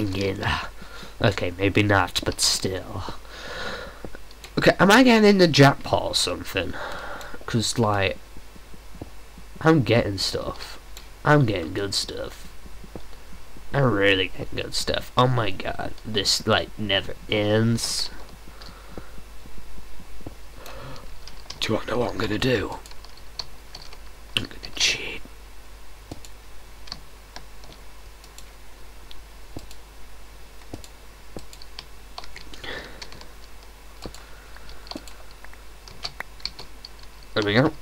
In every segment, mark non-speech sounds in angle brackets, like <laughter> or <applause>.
Okay, maybe not, but still. Okay, am I getting in the jackpot or something? Cause like, I'm getting stuff. I'm getting good stuff. I'm really getting good stuff. Oh my god, this like never ends. Do to know what I'm gonna do? I'm gonna cheat. There we go.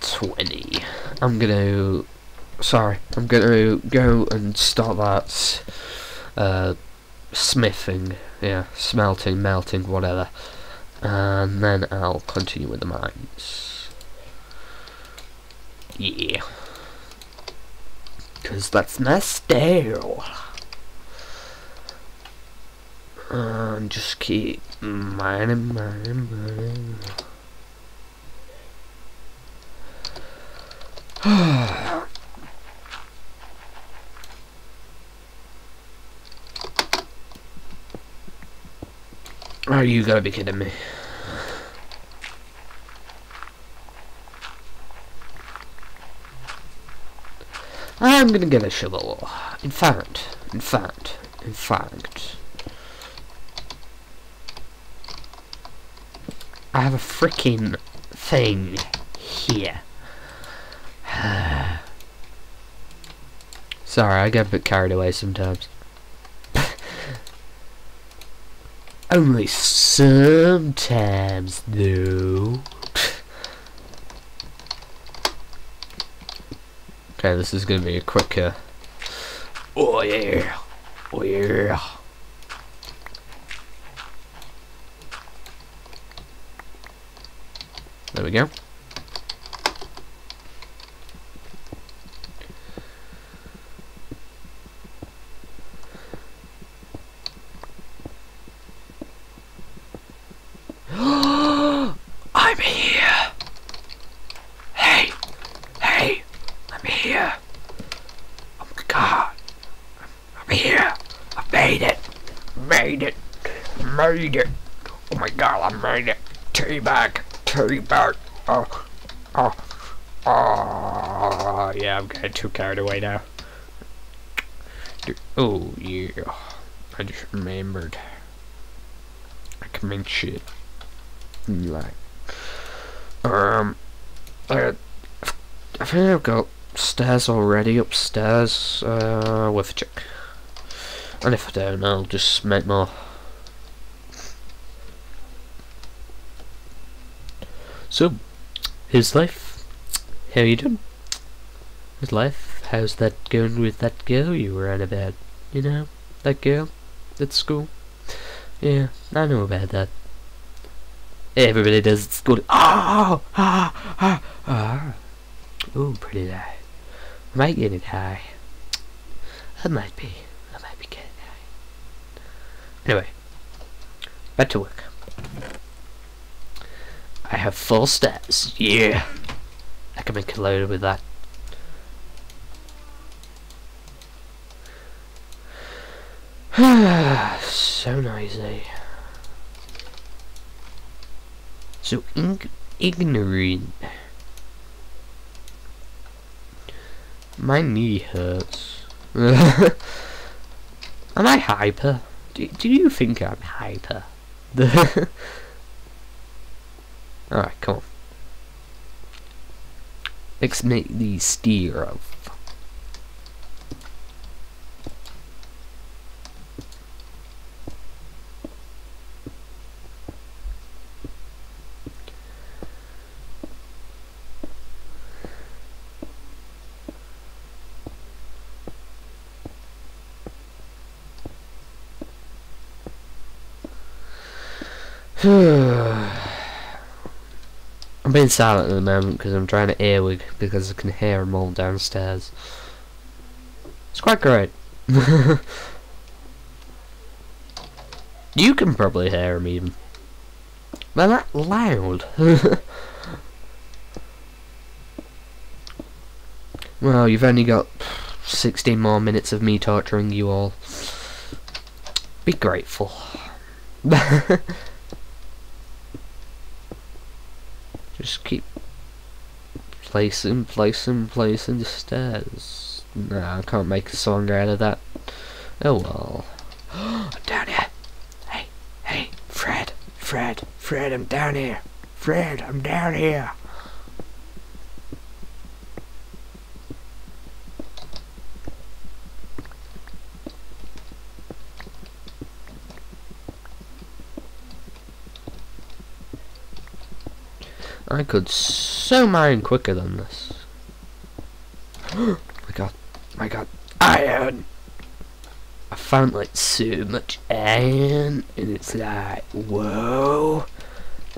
20. I'm gonna... Sorry, I'm gonna go and start that uh, smithing, yeah, smelting, melting, whatever. And then I'll continue with the mines. Yeah. Because that's my style. And just keep mining, mining, mining. Are you going to be kidding me? I'm gonna get a shovel. In fact, in fact, in fact. I have a freaking thing here. <sighs> Sorry, I get a bit carried away sometimes. Only sometimes, though. okay, this is gonna be a quicker. Oh yeah, oh yeah. There we go. I'm here. Hey, hey, I'm here. Oh my god, I'm here. I made it. Made it. Made it. Oh my god, I made it. Teabag. Teabag. Oh, oh, oh. Yeah, I'm getting too carried away now. Oh yeah, I just remembered. I can make shit like um I, I think I've got stairs already upstairs uh with a check and if I don't I'll just make more so his life how you doing his life how's that going with that girl you were on about you know that girl at school yeah I know about that Everybody does at school. Oh, ah, ah, ah. Ooh, pretty high. Might get it high. I might be. Anyway, back to work. I have full stats. Yeah. I can make a load with that. <sighs> so noisy. So ignorant. My knee hurts. <laughs> Am I hyper? Do, do you think I'm hyper? <laughs> Alright, come on. Let's make these steer of. <sighs> I'm being silent at the moment because I'm trying to earwig because I can hear them all downstairs. It's quite great. <laughs> you can probably hear them even. They're not loud. <laughs> well, you've only got 16 more minutes of me torturing you all. Be grateful. <laughs> Just keep placing, placing, placing the stairs. Nah, I can't make a song out of that. Oh well. <gasps> I'm down here. Hey, hey, Fred, Fred, Fred, I'm down here. Fred, I'm down here. I could so mine quicker than this. my god, my god, iron! I found like so much iron, and it's like, whoa,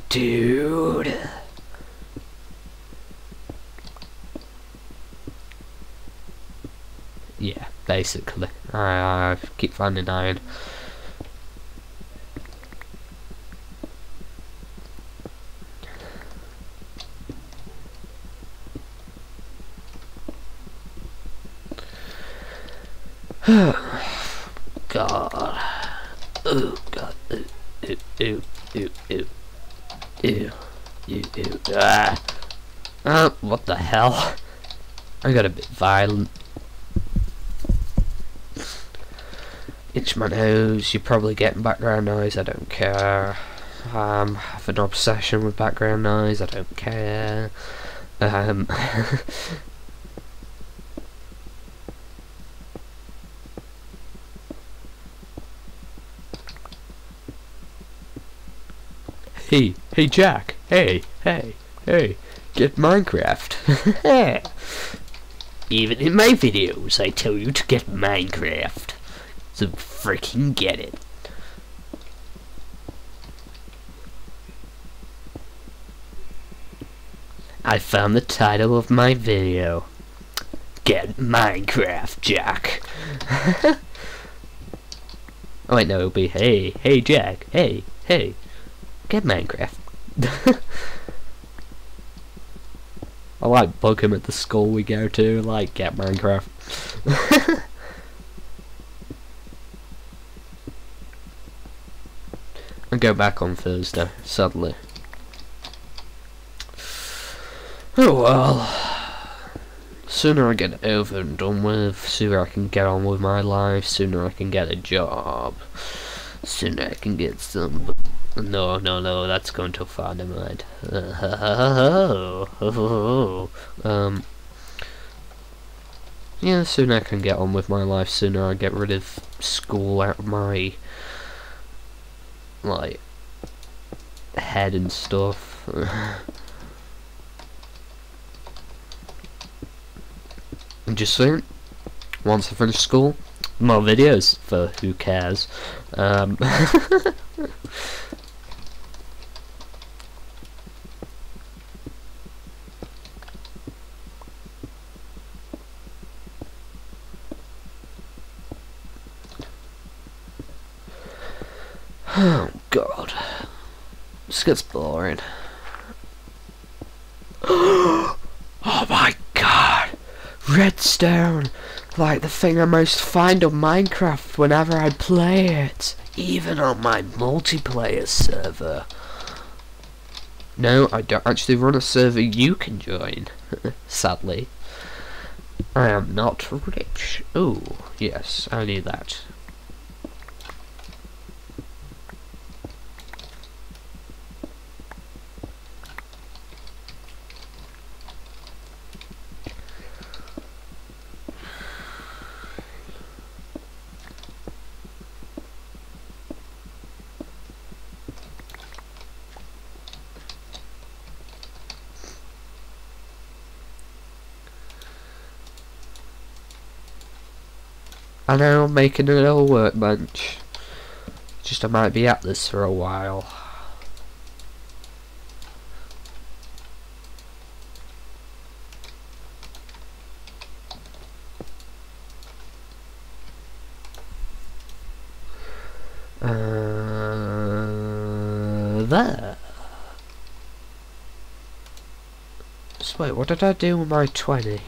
dude. Yeah, basically. I, I keep finding iron. God. Oh God. Ew, ew, ew, ew, ew, ew, ew, ew. Ah. Uh, what the hell? I got a bit violent. Itch my nose. You're probably getting background noise. I don't care. Um, have an obsession with background noise. I don't care. Um. <laughs> Hey, hey Jack, hey, hey, hey, get Minecraft. <laughs> Even in my videos, I tell you to get Minecraft. So freaking get it. I found the title of my video. Get Minecraft, Jack. <laughs> oh wait, no, it'll be, hey, hey Jack, hey, hey. Get Minecraft. <laughs> I like bug him at the school we go to, like get Minecraft. <laughs> I go back on Thursday, sadly. Oh well. Sooner I get over and done with, sooner I can get on with my life, sooner I can get a job, sooner I can get some no, no, no, that's going too far, never mind. <laughs> um, yeah, sooner I can get on with my life, sooner I get rid of school out of my, like, head and stuff. I'm <laughs> just saying, once I finish school, more videos for who cares. Um, <laughs> Oh god. This gets boring. <gasps> oh my god! Redstone! Like the thing I most find on Minecraft whenever I play it. Even on my multiplayer server. No, I don't actually run a server you can join. <laughs> Sadly. I am not rich. Oh, yes, I knew that. I know I'm making a little workbench. Just I might be at this for a while. Uh, there. So wait, what did I do with my 20?